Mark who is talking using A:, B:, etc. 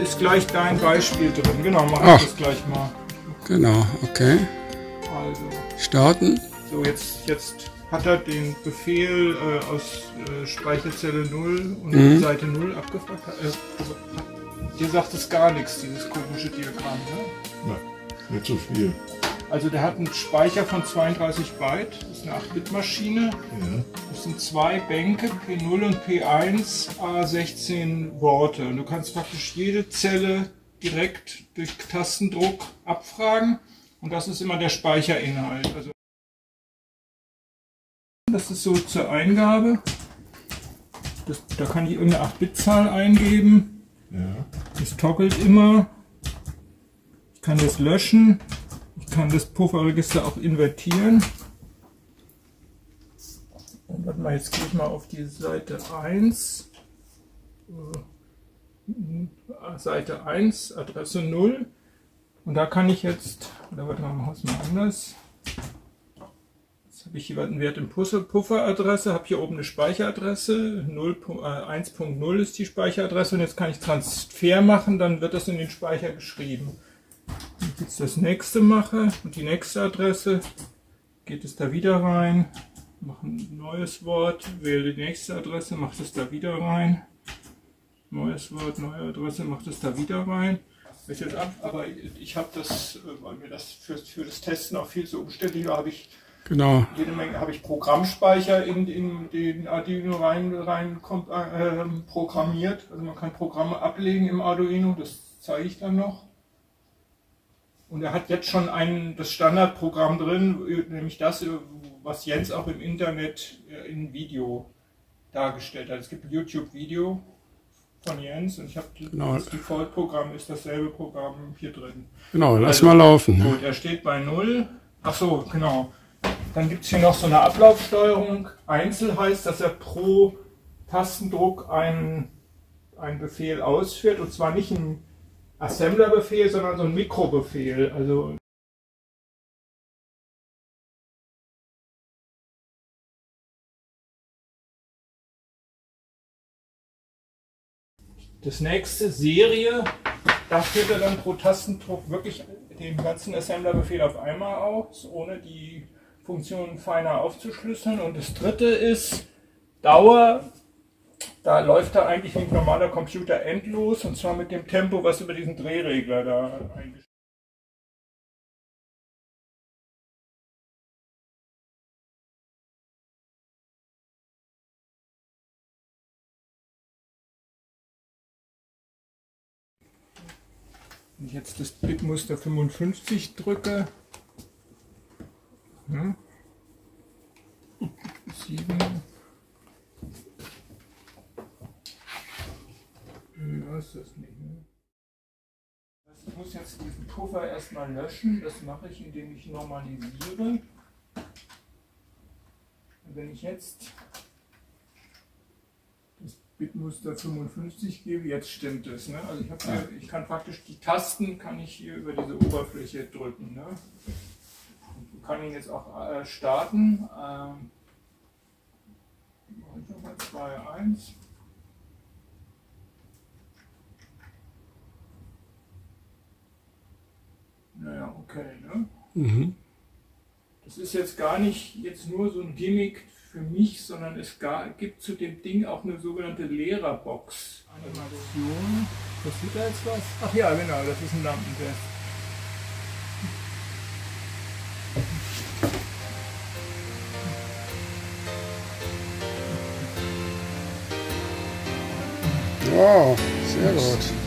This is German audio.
A: jetzt gleich dein Beispiel drin. Genau, mach
B: Ach.
A: ich das gleich mal.
B: Genau, okay.
A: Also,
B: Starten.
A: so jetzt, jetzt hat er den Befehl äh, aus äh, Speicherzelle 0 und
B: Mhm.
A: Seite 0 abgefragt. Äh, dir sagt es gar nichts, dieses komische Diagramm. Ne?
C: Nein, nicht so viel.
A: Also der hat einen Speicher von 32 Byte, das ist eine 8-Bit-Maschine.
C: Ja.
A: Das sind zwei Bänke, P0 und P1, A16 Worte. Und du kannst praktisch jede Zelle direkt durch Tastendruck abfragen. Und das ist immer der Speicherinhalt. Also das ist so zur Eingabe. Das, da kann ich irgendeine 8-Bit-Zahl eingeben.
C: Ja.
A: Das toggelt immer. Ich kann das löschen. Kann das Pufferregister auch invertieren. Und warte mal, jetzt gehe ich mal auf die Seite 1. Äh, Seite 1, Adresse 0. Und da kann ich jetzt, oder warte mal, machen wir es mal anders. Jetzt habe ich hier einen Wert im Puffer- Pufferadresse, habe hier oben eine Speicheradresse, 0, äh, 1.0 ist die Speicheradresse und jetzt kann ich Transfer machen, dann wird das in den Speicher geschrieben. Jetzt das nächste mache und die nächste Adresse, geht es da wieder rein, mache ein neues Wort, wähle die nächste Adresse, mache es da wieder rein. Neues Wort, neue Adresse, macht es da wieder rein. Ich jetzt ab, aber ich habe das, äh, weil mir das für, für das Testen auch viel zu umständlich war, habe ich
B: Genau.
A: jede Menge habe ich Programmspeicher in, in den Arduino rein, rein äh, ähm, programmiert. Also man kann Programme ablegen im Arduino, das zeige ich dann noch. Und er hat jetzt schon ein, das Standardprogramm drin, nämlich das, äh, was Jens auch im Internet äh, in Video dargestellt hat. Es gibt ein YouTube-Video von Jens und ich habe
B: Genau.
A: das Default-Programm ist dasselbe Programm hier drin.
B: Genau, lass
A: Also,
B: mal laufen. Ne?
A: Gut, er steht bei 0. Ach so, genau. Dann gibt es hier noch so eine Ablaufsteuerung. Einzel heißt, dass er pro Tastendruck einen, einen Befehl ausführt. Und zwar nicht ein Assembler-Befehl, sondern so ein Mikrobefehl. Also das nächste Serie, da führt er dann pro Tastendruck wirklich den ganzen Assembler-Befehl auf einmal aus, ohne die Funktionen feiner aufzuschlüsseln. Und das dritte ist Dauer. Da läuft er eigentlich wie ein normaler Computer endlos und zwar mit dem Tempo, was über diesen Drehregler da eingestellt Wenn ich jetzt das Bitmuster 55 drücke, hm, 7, ja, ist das nicht, ne? Ich muss jetzt diesen Puffer erstmal löschen, das mache ich, indem ich normalisiere. Und wenn ich jetzt das Bitmuster 55 gebe, jetzt stimmt es. Ne? Also ich, hier, ich kann praktisch die Tasten kann ich hier über diese Oberfläche drücken. Ne? Und kann ihn jetzt auch äh, starten. Ähm, mache ich nochmal 2, 1. Okay. Ne?
B: Mhm.
A: Das ist jetzt gar nicht jetzt nur so ein Gimmick für mich, sondern es gar, gibt zu dem Ding auch eine sogenannte Lehrerbox. Animation. Passiert da jetzt was? Ach ja, genau, das ist ein Lampentest.
B: Wow, sehr gut.